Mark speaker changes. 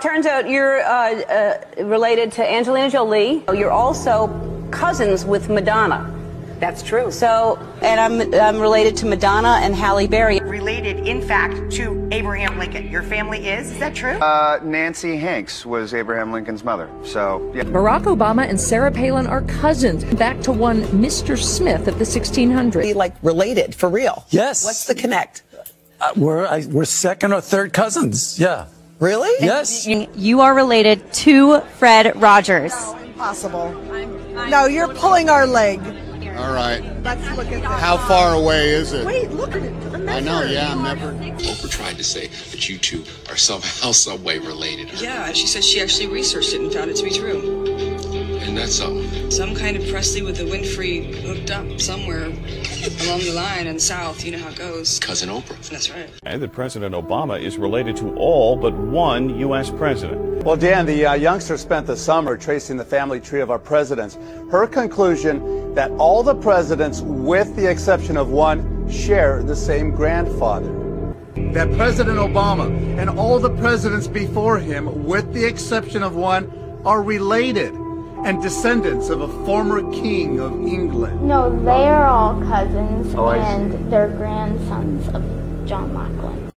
Speaker 1: it turns out you're uh, uh, related to Angelina Jolie. You're also cousins with Madonna.
Speaker 2: That's true.
Speaker 1: So, and I'm, I'm related to Madonna and Halle Berry.
Speaker 2: Related, in fact, to Abraham Lincoln. Your family is? Is that true?
Speaker 3: Uh, Nancy Hanks was Abraham Lincoln's mother. So, yeah.
Speaker 4: Barack Obama and Sarah Palin are cousins, back to one Mr. Smith of the 1600s.
Speaker 5: Like related, for real?
Speaker 6: Yes.
Speaker 5: What's the connect?
Speaker 6: Uh, we're I, we're second or third cousins. Yeah.
Speaker 5: Really?
Speaker 6: Yes.
Speaker 7: You are related to Fred Rogers.
Speaker 8: Impossible. No, you're pulling our leg.
Speaker 9: All right.
Speaker 8: Let's look at this.
Speaker 9: How far away is it?
Speaker 8: Wait, look at it. Remember.
Speaker 9: I know, yeah, I'm never.
Speaker 10: Oprah tried to say that you two are somehow, some way related.
Speaker 11: Yeah, she said she actually researched it and found it to be true.
Speaker 10: And that's so.
Speaker 11: Some kind of Presley with a Winfrey hooked up somewhere along the line in the South. You know how it goes.
Speaker 10: Cousin Oprah.
Speaker 11: That's right.
Speaker 12: And that President Obama is related to all but one U.S. president.
Speaker 13: Well, Dan, the uh, youngster spent the summer tracing the family tree of our presidents. Her conclusion that all the presidents, with the exception of one, share the same grandfather. That President Obama and all the presidents before him, with the exception of one, are related and descendants of a former king of England.
Speaker 14: No, they are all cousins
Speaker 13: Oh,
Speaker 14: and they're grandsons of John Lackland.